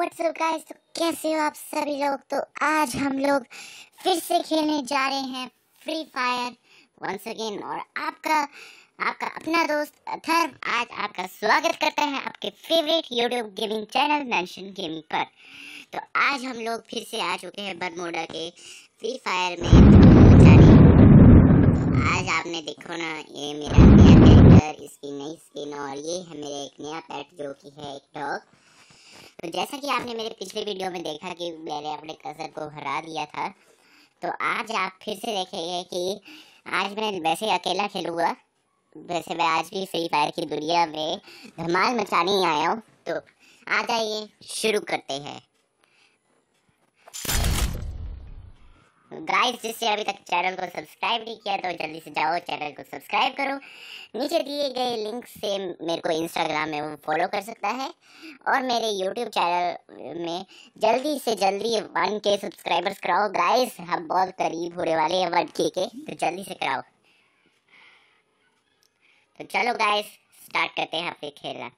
WhatsApp guys तो कैसे हो आप सभी लोग? तो आज हम लोग फिर से खेलने जा रहे हैं फ्री फायर वंस अगेन और आपका आपका अपना दोस्त अथर्व आज आपका स्वागत करता है आपके favourite YouTube gaming channel mansion gaming पर। तो आज हम लोग फिर से आ चुके हैं बरमोडा के फ्री फायर में। आज आपने देखो ना, ये मेरा नया कैरेक्टर इसकी नई स्किन और ये है मेरा एक नया पेट जो कि है एक डॉग तो जैसा कि आपने मेरे पिछले वीडियो में देखा कि मैंने अपने कसर को हरा दिया था तो आज आप फिर से देखेंगे कि आज मैं वैसे अकेला खेलूँगा। वैसे मैं आज भी फ्री फायर की दुनिया में धमाल मचाने आया हूँ तो आ जाइए, शुरू करते हैं। गाइस जिससे अभी तक चैनल को सब्सक्राइब नहीं किया तो जल्दी से जाओ चैनल को सब्सक्राइब करो। नीचे दिए गए लिंक से मेरे को इंस्टाग्राम में वो फॉलो कर सकता है और मेरे यूट्यूब चैनल में जल्दी से जल्दी वन के सब्सक्राइबर्स कराओ। गाइस हम बहुत करीब होने वाले हैं वन के के तो जल्दी से कराओ। तो चलो गाइस स्टार्ट करते हैं फिर खेलना।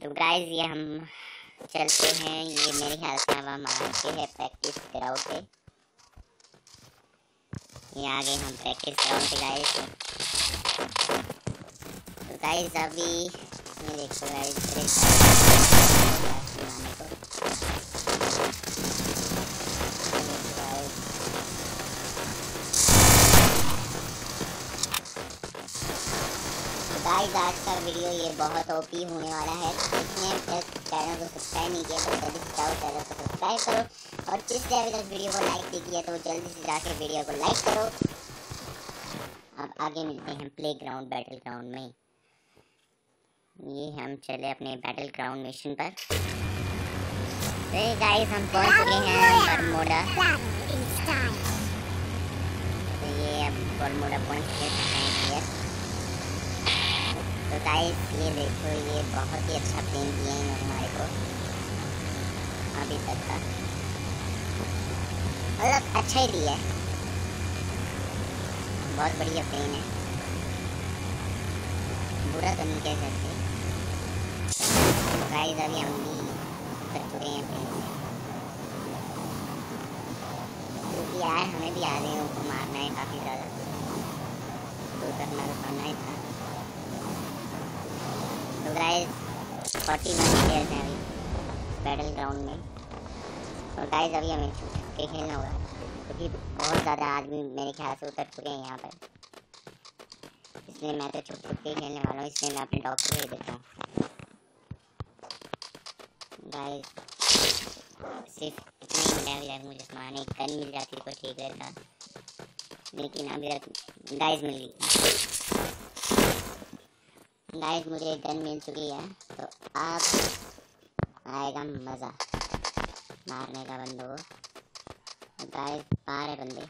तो गाइस ये हम चलते हैं, ये मेरे ख्याल से हम आगे है प्रैक्टिस ग्राउंड पे। ये आगे हम प्रैक्टिस ग्राउंड पे गाइस तो गाइस अभी ये देखो गाइस गाइस आज का वीडियो ये बहुत ओपी होने वाला है। जिसने चैनल को सब्सक्राइब नहीं किया तो जल्दी से जाओ चैनल को सब्सक्राइब करो। और जिसने अभी तक वीडियो को लाइक नहीं किया तो जल्दी से जाके वीडियो को लाइक करो। अब आगे मिलते हैं प्ले ग्राउंड बैटल ग्राउंड में। ये हम चले अपने बैटल ग्राउंड मिशन पर। तो गाइस हम पहुँच चुके हैं बरमोडा। तो ये अब बरमोडा पहुँच चुके हैं तो गाइस ये देखो, ये बहुत ही अच्छा प्लेन दिया है हमारे को। अभी तक का। मतलब अच्छा ही दिया है। बहुत बढ़िया प्लेन है। बुरा तो नहीं कह सकते। गाइस अभी हम भी कर चुके हैं प्लेन से क्योंकि यार, हमें भी आ रहे हैं, उनको मारना है काफ़ी ज़्यादा। तो करना तो करना ही था। तो गाइस फोर्टी वन प्लेयर्स हैं अभी बैटल ग्राउंड में। और गाइस अभी हमें छुप के खेलना होगा। क्योंकि बहुत ज़्यादा आदमी मेरे ख्याल से उतर चुके हैं यहाँ पर। इसलिए मैं तो छुप छुप के खेलने वाला हूँ, इसलिए मैं अपने डॉग को भेज देता हूँ। गाइस सिर्फ़ इतना ही मिला अभी मुझे सामान एक गन मिल जाती तो ठीक रहता लेकिन अभी तक गाइस मिल गई। गाइस मुझे एक गन मिल चुकी है तो अब आएगा मज़ा। मारने का बंदों को गाइस बाहर है बंदे।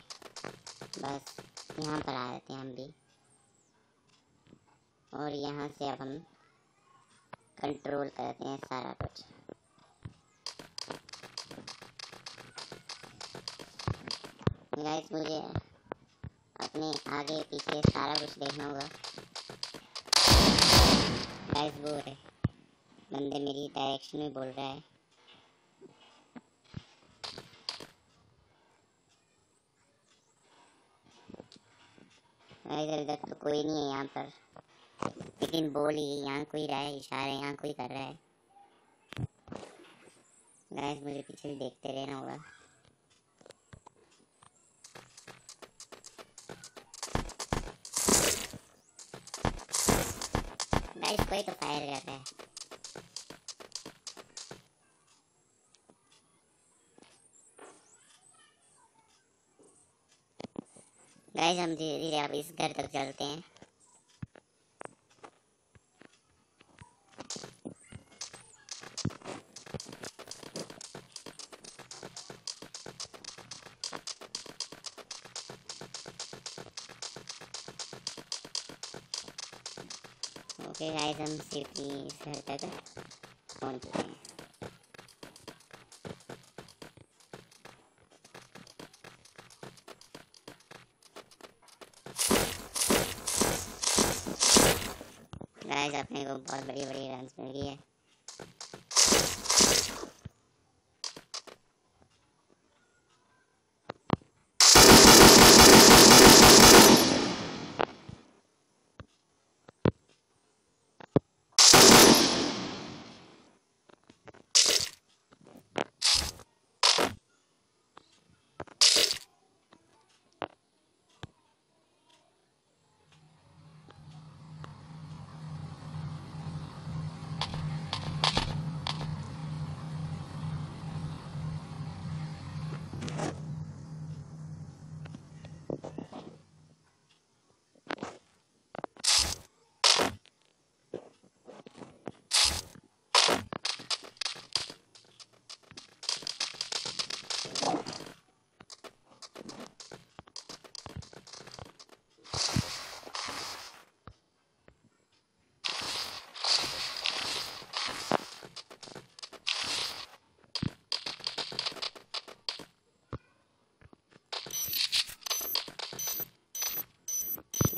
बस, यहाँ पर आ जाते हैं हम भी। और यहाँ से अब हम कंट्रोल करते हैं सारा कुछ। गाइस मुझे अपने आगे, पीछे सारा कुछ देखना होगा। गाइस वो है। बंदे मेरी डायरेक्शन में बोल रहा है। इधर इधर तो कोई नहीं है यहाँ पर। लेकिन बोल ही, यहाँ कोई रहा है, इशारे, यहाँ कोई कर रहा है। गाइस मुझे पीछे भी देखते रहना होगा। गाइस कोई तो फायर कर रहा है। गाइस हम धीरे धीरे अब इस घर तक चलते हैं। ओके गाइस हम सिटी शहर तक पहुँच चुके हैं। गाइस अपने को बहुत बड़ी बड़ी रन मिल गई है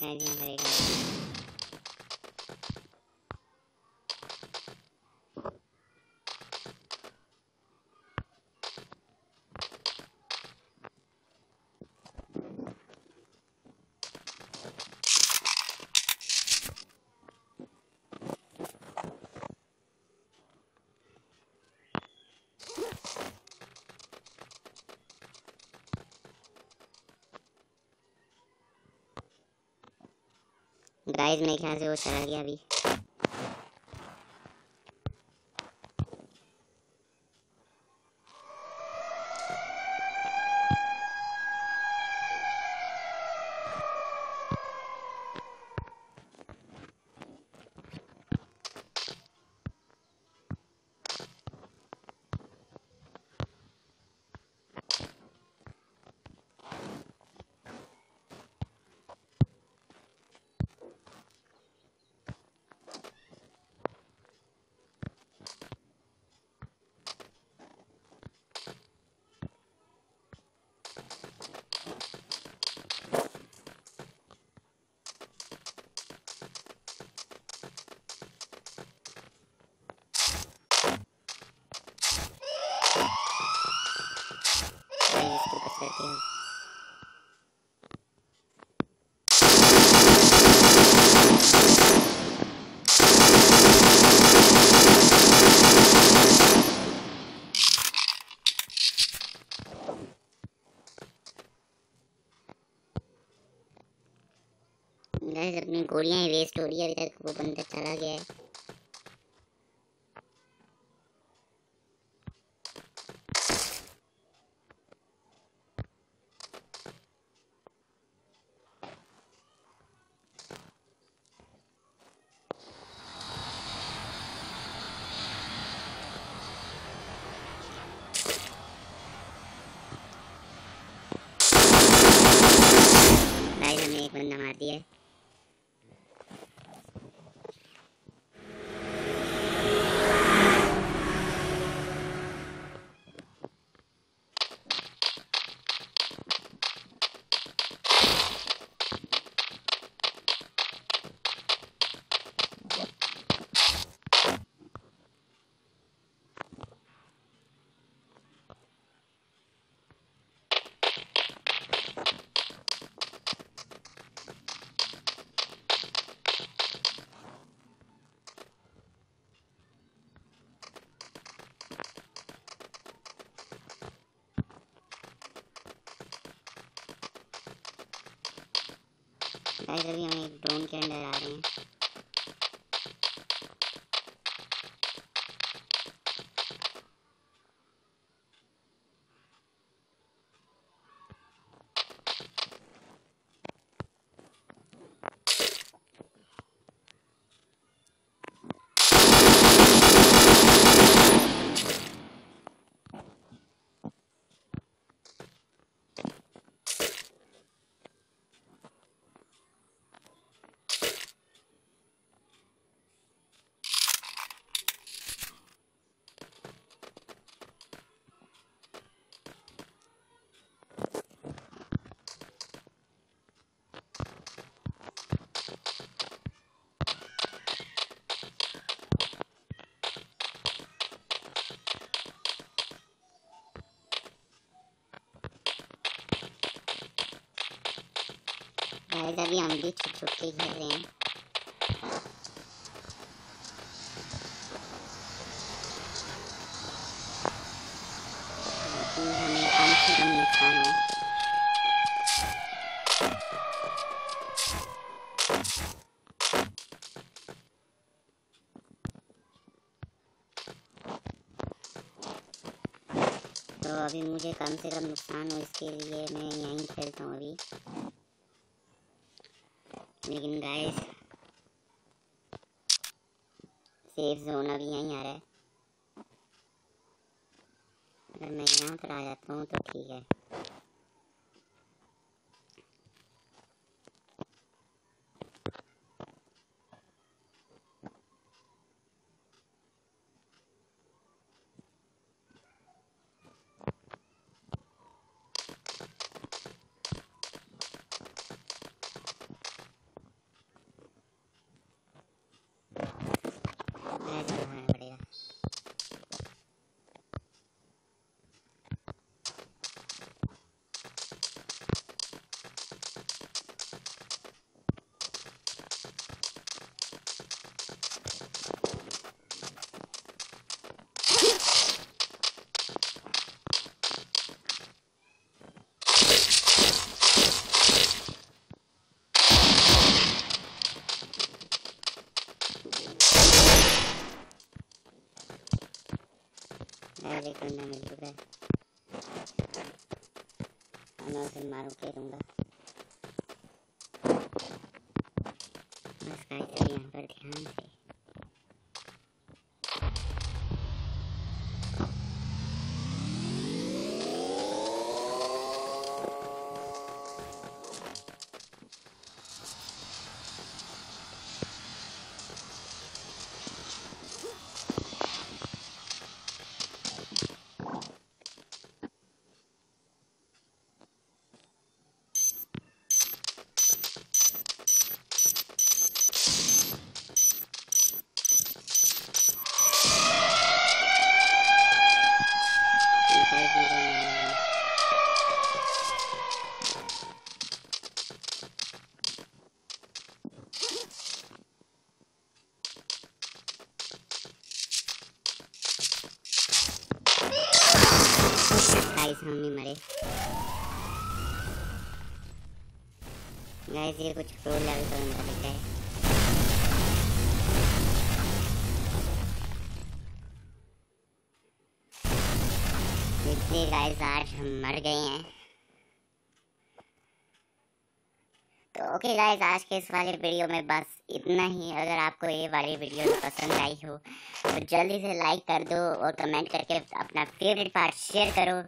Nadie me diga. गाइस मेरे ख्याल से वो चला गया अभी। गाइस अपनी गोलियाँ ही वेस्ट हो रही है, अभी तक वो बंदा चला गया है। गाइस अभी हम एक ड्रोन के अंदर आ रहे हैं। गाइस अभी हम भी छुप छुप के खेल रहे हैं। तो अभी मुझे कम से कम नुकसान हो इसके लिए मैं यहीं खेलता हूँ अभी। लेकिन गाइस सेफ़ जोन अभी यहीं आ रहा है। अगर मैं यहाँ पर आ जाता हूँ तो ठीक है। और एक बंदा मिल चुका है मैं उसे मारू के दूँगा बस गाइस यहाँ पर ध्यान से गाइस, हम नहीं मरे। गाइस, ये कुछ प्रो लेवल का बंदा दिखा है। देखिए गाइस, आज हम मर गए हैं। तो ओके गाइस, आज के इस वाले वीडियो में बस इतना ही। अगर आपको ये वाली वीडियो पसंद आई हो तो जल्दी से लाइक कर दो और कमेंट करके अपना फेवरेट पार्ट शेयर करो।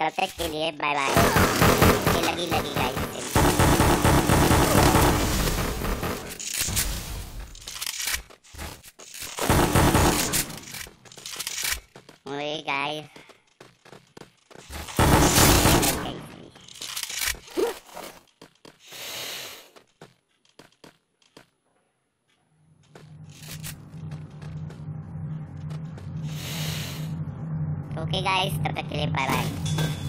तब तक के लिए बाय बाय लगी लगी गाइस गाइस ओके गाइस तब तक के लिए बाय बाय